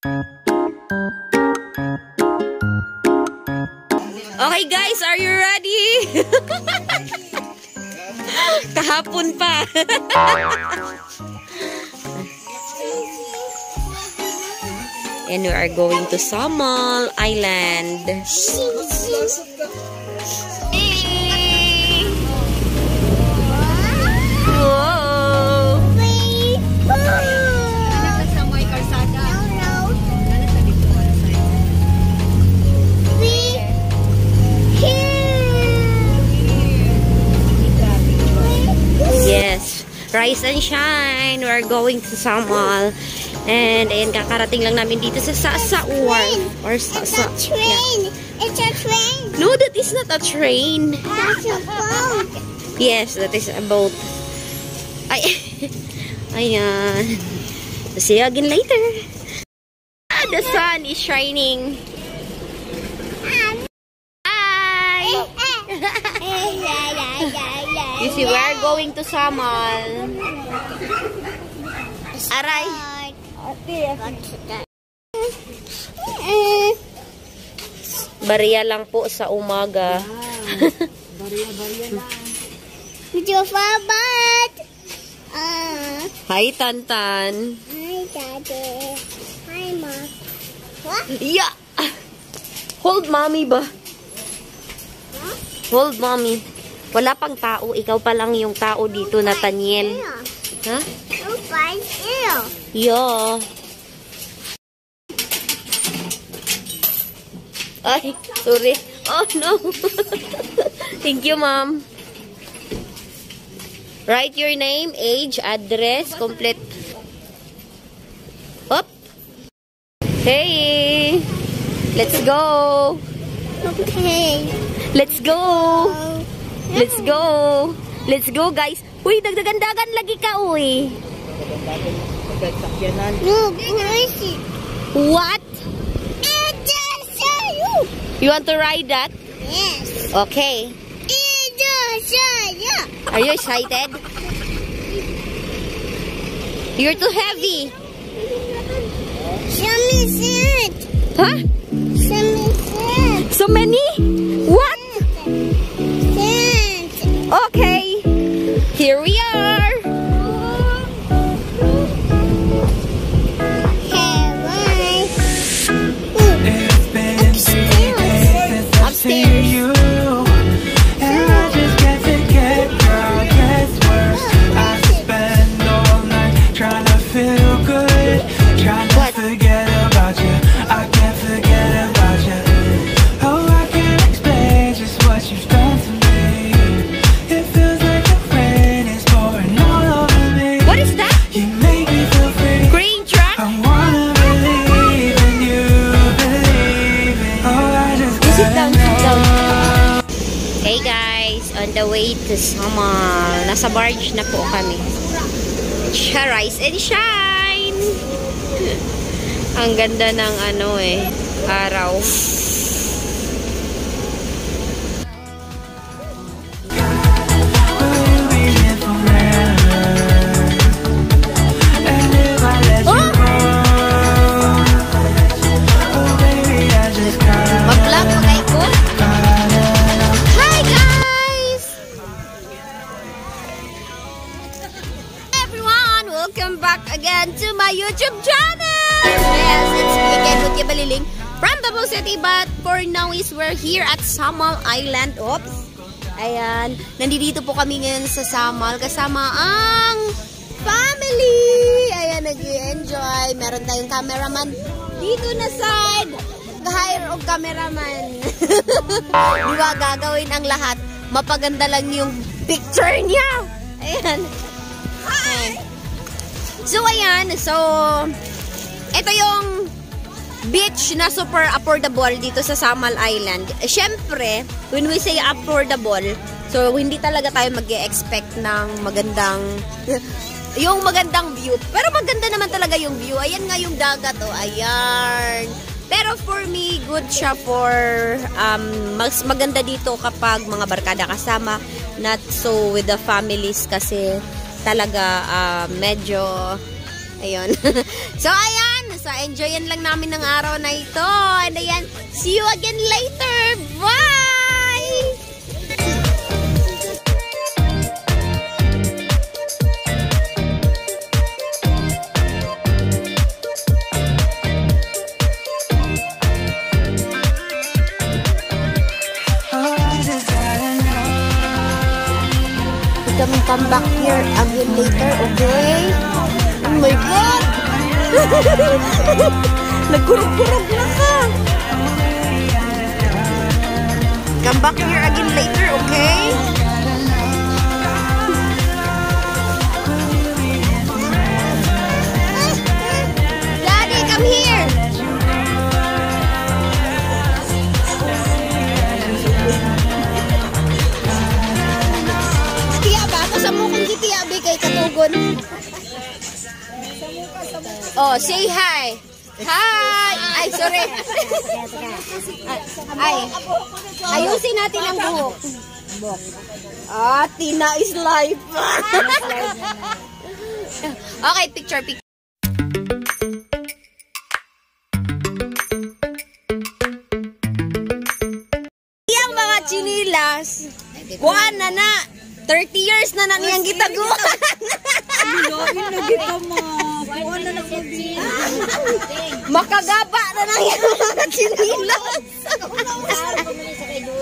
Okay guys, are you ready? Kahapon pa. And we are going to Samal Island. Yes. Rise and shine. We're going to Samal. And ayan, kakarating lang namin dito sa Sasa Wharf. Or Sasa. Train. It's a train. No, that is not a train. That's a boat. Yes, that is a boat. Ay, ayan. See you again later. Ah, the sun is shining. Hi! You see, we're going to Samal. Aray. Bariya lang po sa umaga. Video fabat. Ah, Hi, Tantan. hi daddy. Hi ma. What? Yeah! Hold mommy ba? Hold mommy. Wala pang tao. Ikaw pa lang yung tao dito. Ha? Oh, fine. Ew. Yeah. Ay, sorry. Oh, no. Thank you, ma'am. Write your name, age, address, complete. Up. Hey. Let's go. Okay. Let's go. Let's go. Let's go, guys. Uy, dagdagan-dagan lagi ka, uy. Look, where is it? What? You. Want to ride that? Yes. Okay. Are you excited? You're too heavy. Show me it. Huh? Show me it. So many? What? Okay. Here we are. Hey guys, on the way to Samal. Nasa barge na po kami. Siya, rise and shine! Ang ganda ng ano eh, araw. Baliling from Davao City, but for now is we're here at Samal Island. Oops! Ayan, nandito po kami ngayon sa Samal kasama ang family! Ayan, nag enjoy Meron tayong cameraman dito na side. Hire og cameraman. Di gagawin ang lahat? Mapaganda lang yung picture niya. Ayan. Hi! So, ayan. So, ito yung beach na super affordable dito sa Samal Island. Siyempre, when we say affordable, so hindi talaga tayo mag expect ng magandang yung magandang view. Pero maganda naman talaga yung view. Ayan nga yung dagat, oh. Ayan. Pero for me, good siya for um, mas maganda dito kapag mga barkada kasama. Not so with the families kasi talaga ah, medyo ayun. so, ayan. So, enjoyin lang namin ng araw na ito. And ayan, see you again later. Bye! We can come back here again later, okay? Oh my God! Nagkurog-kurog na ka! Come back here again later, okay? Daddy, come here! Tiya ba? Ako sa mukong si Tiya Bi kay Katugon. Oh, say hi. Hi! Ay, sorry. Ay, ayusin natin ang buhok. Ah, Tina is life. okay, picture, picture. Iyang mga chinilas, kuan na na. 30 years na na niyang gitaguan. Makagaba na na yung mga chinilas.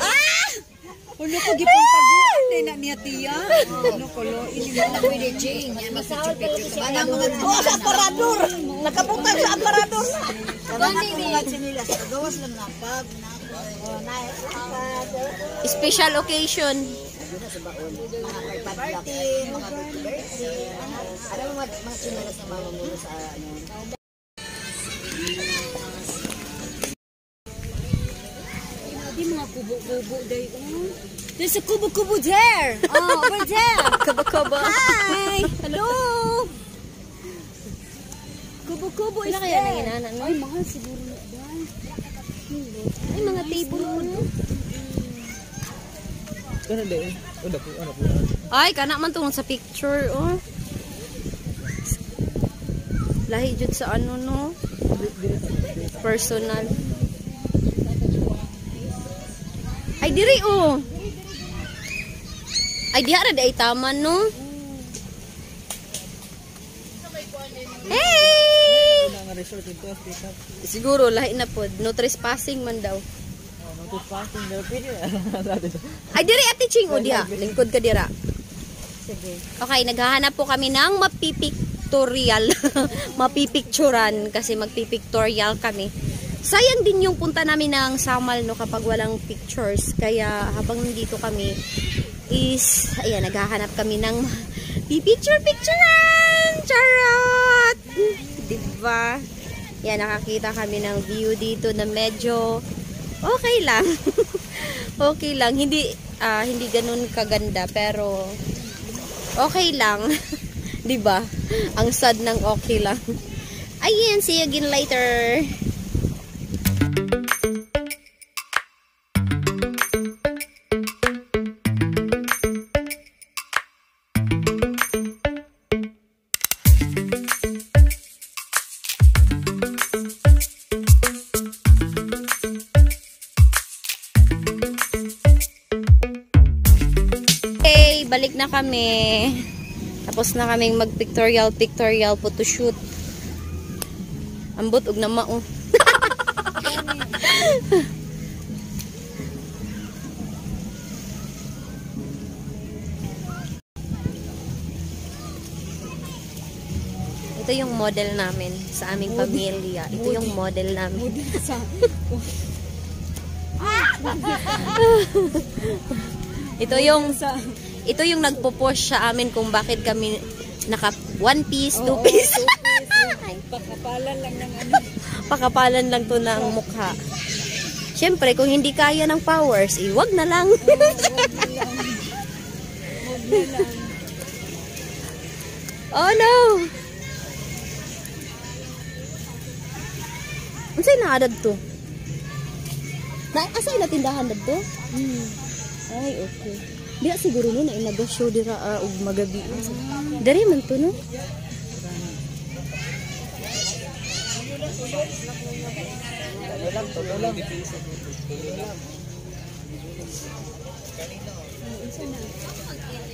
ah! Ulo ko gipang taguan na niya tiya. Ano ko lo ini mo pwede ching. Yan magpicture-picture ka. Ano mga Oh, sa aparador. Nakabutang sa aparador. Special occasion. Di mga kubo-kubo day. Oh. There's a kubo-kubo there. Oh, over there. Kaba-kaba. Hi. Hello. Kubo-kubo is Wala kaya there. nang inana, no? Ay, mahal siguro na. Ay, mga table mo. Ano din? Ano po? Ano po? Ay, kana man tungod sa picture, oh. Lahi jud sa ano, no? Personal. Ay, diri, oh. Ay, di ara ay taman, no? Hey! Siguro, lahi na po. No trespassing man daw. Ay, diri ate Ching, o diha. Lingkod ka dira. Okay, naghahanap po kami ng mapipictorial. Mapipicturan kasi magpipictorial kami. Sayang din yung punta namin ng Samal no kapag walang pictures. Kaya habang nandito kami is, ayan, naghahanap kami ng pipicture-picturean! Charot! Diba? Yan, nakakita kami ng view dito na medyo okay lang. okay lang. Hindi, ah, hindi ganun kaganda pero okay lang. 'Di ba? Ang sad ng okay lang. Ayan, see you again later. Na kami. Tapos na kaming mag-pictorial, pictorial photoshoot. Ambot og na mao. Ito yung model namin sa aming pamilya. Ito yung model namin. Ito yung ito yung nagpo-push sa amin kung bakit kami naka one piece, two piece. Pakapalan lang ng ano. Pakapalan lang to ng mukha. Siyempre, kung hindi kaya ng powers, eh, wag na lang. oh no! Unsay naadad to? Na asay na tindahan dad to? Hmm. Ay, okay. Diya siguro no na inagasyo dira ah, og magabi. Dari man to no?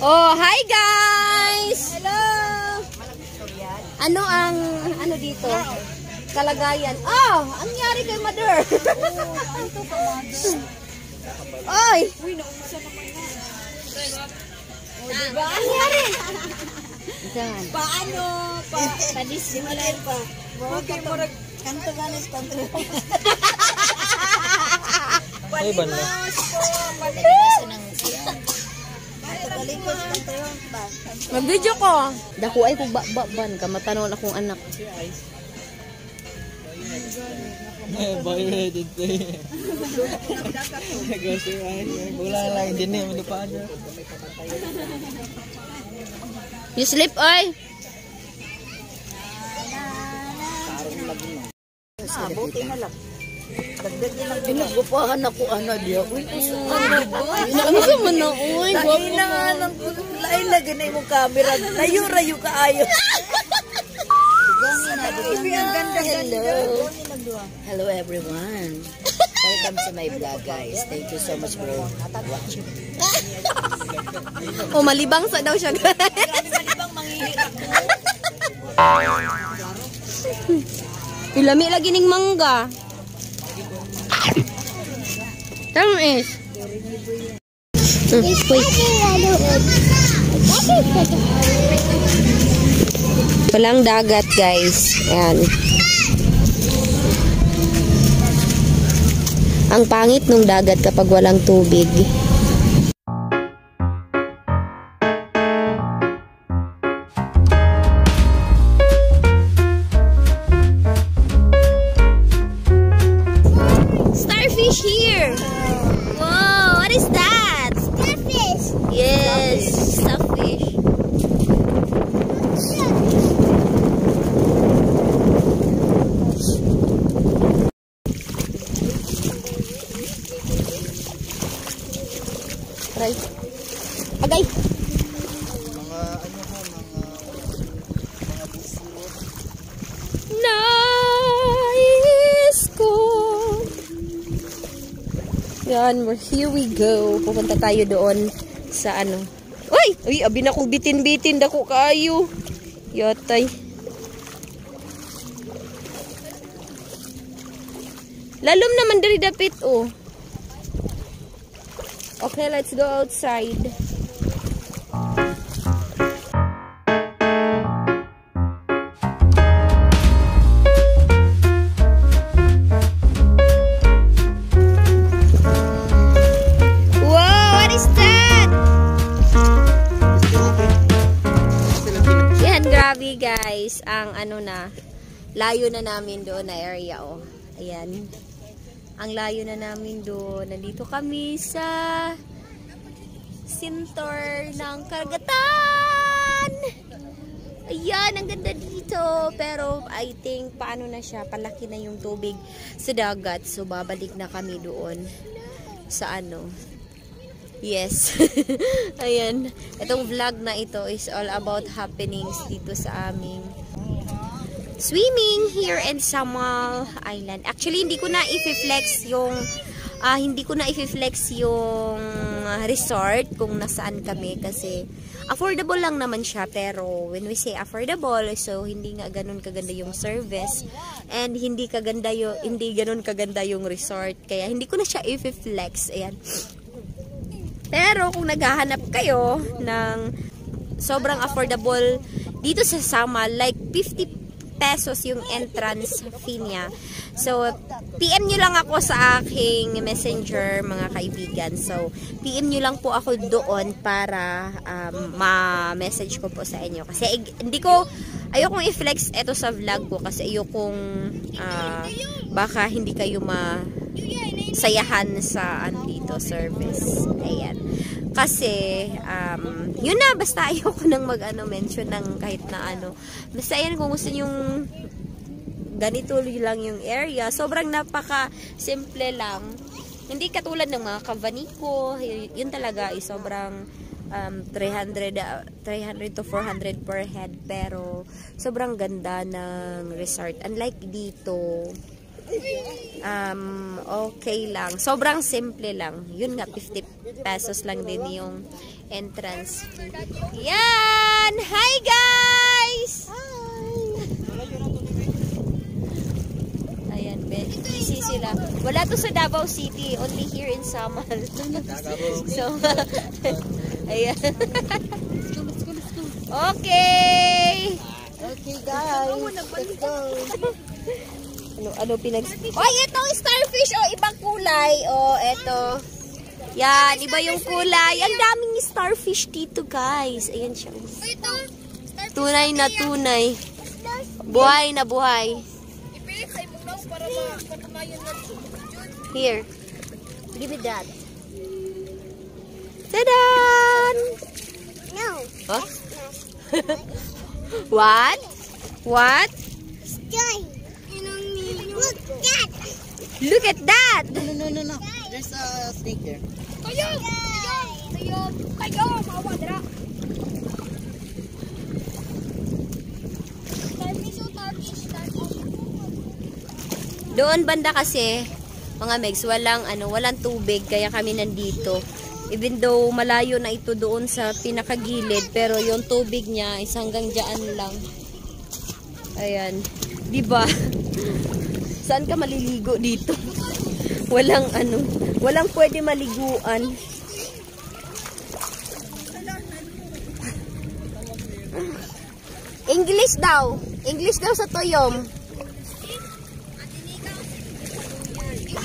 Oh, hi guys! Hello! Ano ang, ano dito? Kalagayan. Oh, ang nangyari kay mother? Oy! Oh, diba? Ang nangyari? Saan? Paano? Pa, padisimulan pa. Okay, murag kanto ganis kanto. Ay, ban na. Patalikos kanto pa. Mag-video ko. Dako ay kung ba-ban ka, matanaw akong anak. Eh, violated to eh. Kasi ay, wala lang, hindi na yung lupa niya. You sleep, oy! Ah, buti na lang. Pinagupahan ako ana diya. Uy, ano ba? Ano ka man na? Lain na nga ng lain lagi na yung camera. Layo-rayo ka ayo. Hello. Hello everyone. Welcome to my vlog guys. Thank you so much for watching. O, malibang sa daw siya. Ilami lagi ning mangga. Tama is. Wait. Walang dagat, guys. Ayan. Ang pangit nung dagat kapag walang tubig. We're here we go. Pupunta tayo doon sa ano. Uy! Uy, abi na kong bitin-bitin. Dako kayo. Yatay. Lalom naman dari dapit, oh. Okay, let's go outside. Layo na namin doon na area, oh. Ayan. Ang layo na namin doon. Nandito kami sa center ng karagatan. Ayan, ang ganda dito. Pero I think paano na siya, palaki na yung tubig sa dagat. So babalik na kami doon sa ano. Yes. Ayan. Itong vlog na ito is all about happenings dito sa aming swimming here in Samal Island. Actually, hindi ko na i-flex yung ah, hindi ko na i-flex yung resort kung nasaan kami kasi affordable lang naman siya. Pero when we say affordable so hindi nga ganun kaganda yung service and hindi kaganda yung hindi ganun kaganda yung resort. Kaya hindi ko na siya i-flex. Ayan. Pero kung naghahanap kayo ng sobrang affordable dito sa Sama, like 50 pesos yung entrance fee niya. So, PM nyo lang ako sa aking messenger, mga kaibigan. So, PM nyo lang po ako doon para um, ma-message ko po sa inyo. Kasi hindi ko, ayokong i-flex ito sa vlog ko kasi ayokong ah, baka hindi kayo ma sayahan sa ano dito service. Ayan. Kasi um, yun na basta ayoko nang mag ano mention ng kahit na ano. Basta yan kung gusto yung ganito lang yung area. Sobrang napaka simple lang. Hindi katulad ng mga kavaniko. Yun talaga ay sobrang um, 300, uh, 300 to 400 per head. Pero, sobrang ganda ng resort. Unlike dito, um, okay lang. Sobrang simple lang. Yun nga, 50 pesos lang din yung entrance fee. Yan! Hi, guys! Ayan, be. Busy sila. Wala to sa Davao City. Only here in Samal. so, ayan. okay! Okay guys, let's go. Ano, ano pinag... Oh, ito starfish. Oh, ibang kulay. Oh, ito. Yan, iba yung kulay. Ang daming starfish dito, guys. Ayan siya. Ito. Tunay na tunay. Buhay na buhay. Ipilit sa imong nose para makamayan na. Here. Give me that. Tadan! No. Huh? What? What? Joy. Look that. Look at that! No, no, no, no. There's a snake there. Kayo. Kayo. Kayo. Mawa dira. Starfish o starfish. Starfish. Doon banda kasi, mga megs, walang ano, walang tubig kaya kami nandito. Even though malayo na ito doon sa pinakagilid, pero yung tubig niya is hanggang diyan lang. Ayan. ba? Saan ka maliligo dito? Walang ano, walang pwede maliguan. English daw. English daw sa Toyom.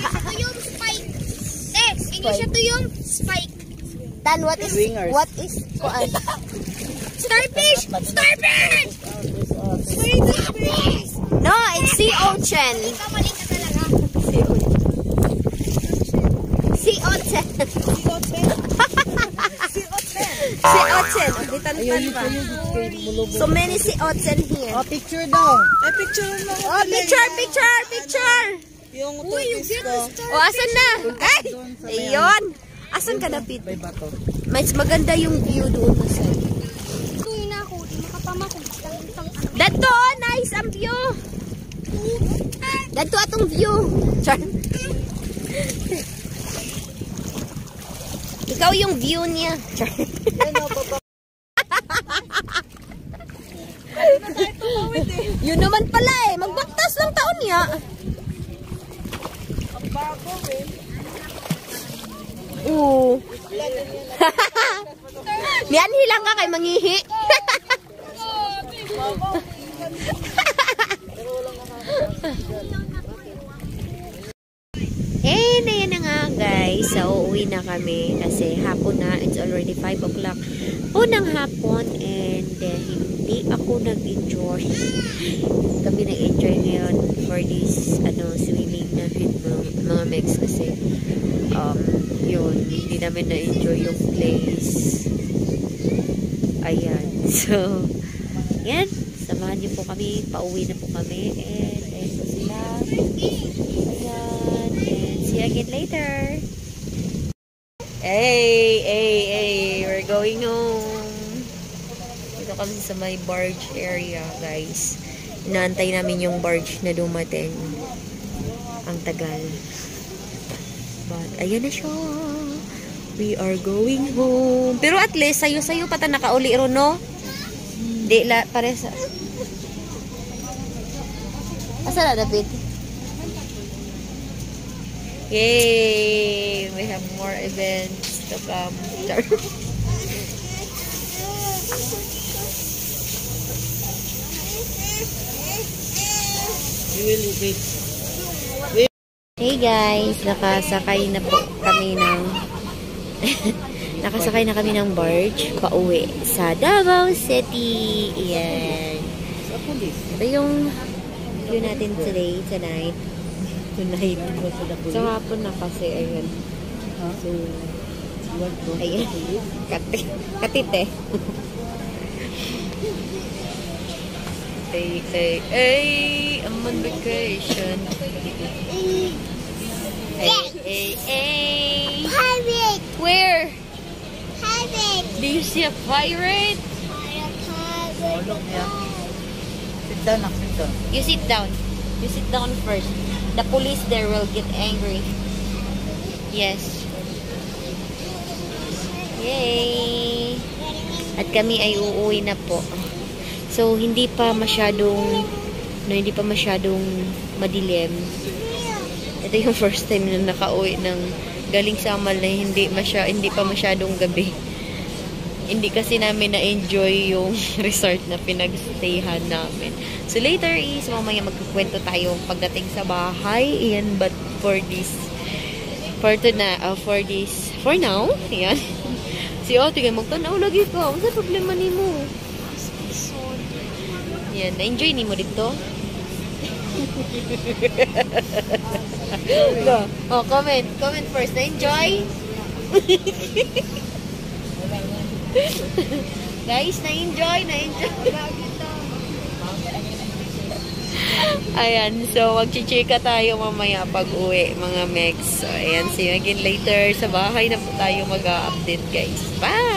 Ito yung spike. Eh, English ito yung spike. Tan, what is, what is, kuan? Starfish! Starfish! Starfish! No, it's sea ocean. Ka talaga. Sea ocean. Sea ocean. Bitan-tan pa. So many sea ocean here. Oh, picture daw. Ay, picture mo. Oh, picture, picture, picture. Yung turquoise ko. Oh, asan na? Ay, ayun. Asan ka na, Pete? May bato. Mas maganda yung view doon sa. Tuloy na ako. Di makapama ko. Tang-tang oh, nice ang view. Dato atong view. Char. Ikaw yung view niya. Char. Yun naman pala eh. Magbaktas lang taon niya. Oo. Niyan hilang ka kay mangihi. And ayan na nga so uuwi na kami kasi hapon na, it's already 5 o'clock po ng hapon and eh, hindi ako nag-enjoy. kami nag-enjoy ngayon for this ano swimming namin mga, mga mix kasi um, yun, hindi namin na-enjoy yung place. Ayan, so yan, samahan niyo po kami, pauwi na po kami and ayun po sila. Ayan, and see you again later. Hey, hey, hey, we're going home. Dito kami sa may barge area, guys. Inaantay namin yung barge na dumating. Ang tagal. But, ayan na siya. We are going home. Pero at least, sayo-sayo pa ta nakauli ro, no? Di, la, pare sa... Asa na, David? Yay! We have more events to come. Char. You will wait. Hey guys, nakasakay na po kami ng nakasakay na kami ng barge pauwi sa Davao City. Yan. Sa police. Ito yung view natin today, tonight. Tonight. Sa hapon na kasi, ayun. So, ayan. Kati, katite. Ay, ay, ay, I'm on vacation. Ay, ay, ay. Pirate! Where? Pirate! Di you see a pirate? Yeah. Sit down, sit down. You sit down. You sit down first. The police there will get angry. Yes. Yay! At kami ay uuwi na po. So, hindi pa masyadong no, hindi pa masyadong madilim. Ito yung first time na nakauwi ng galing sa Amal na hindi masya, hindi pa masyadong gabi. Hindi kasi namin na-enjoy yung resort na pinagstayhan namin. So later is mamaya magkukwento tayo pagdating sa bahay. Iyan, but for this for to na uh, for this for now, yan. Si Ote kay magtanaw lagi ka. Ano problema nimo? Yan, na-enjoy nimo dito? Go. Oh, comment. Comment first. Na-enjoy? Guys, na-enjoy, na-enjoy. Ayan, so magchichika tayo mamaya pag uwi, mga megs. So, ayan, see you again later. Sa bahay na po tayo mag-update, guys. Bye!